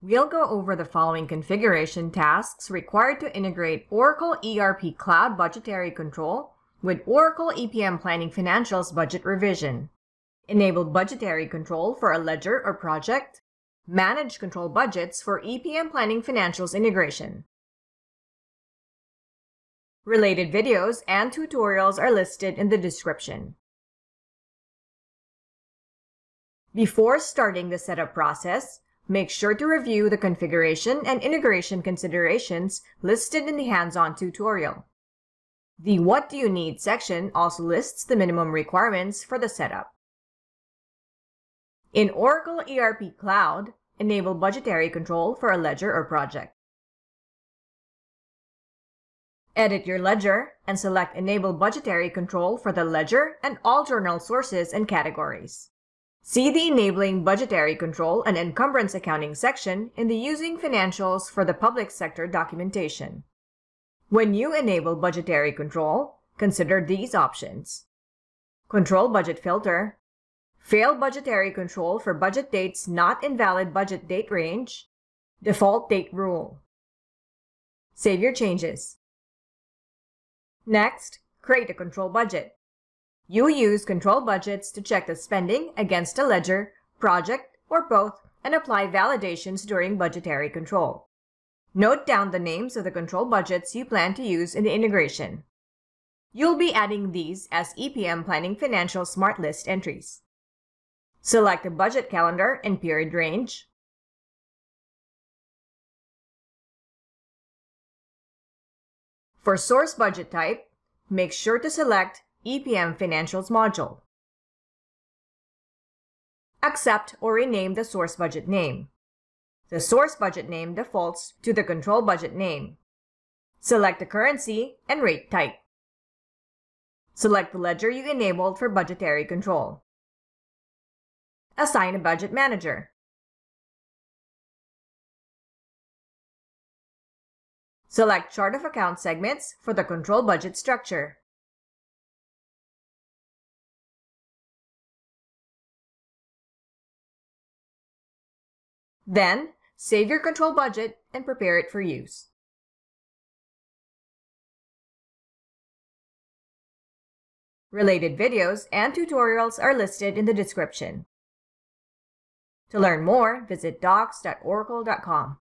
We'll go over the following configuration tasks required to integrate Oracle ERP Cloud Budgetary Control with Oracle EPM Planning Financials Budget Revision. Enable budgetary control for a ledger or project. Manage control budgets for EPM Planning Financials integration. Related videos and tutorials are listed in the description. Before starting the setup process, Make sure to review the configuration and integration considerations listed in the hands-on tutorial. The What Do You Need section also lists the minimum requirements for the setup. In Oracle ERP Cloud, enable budgetary control for a ledger or project. Edit your ledger and select Enable Budgetary Control for the ledger and all journal sources and categories. See the Enabling Budgetary Control and Encumbrance Accounting section in the Using Financials for the Public Sector documentation. When you enable budgetary control, consider these options. Control budget filter, fail budgetary control for budget dates not in valid budget date range, default date rule. Save your changes. Next, create a control budget. You use control budgets to check the spending against a ledger, project, or both and apply validations during budgetary control. Note down the names of the control budgets you plan to use in the integration. You'll be adding these as EPM Planning Financial Smart List entries. Select a budget calendar and period range. For source budget type, make sure to select EPM Financials module. Accept or rename the source budget name. The source budget name defaults to the control budget name. Select the currency and rate type. Select the ledger you enabled for budgetary control. Assign a budget manager. Select chart of account segments for the control budget structure. Then, save your control budget and prepare it for use. Related videos and tutorials are listed in the description. To learn more, visit docs.oracle.com.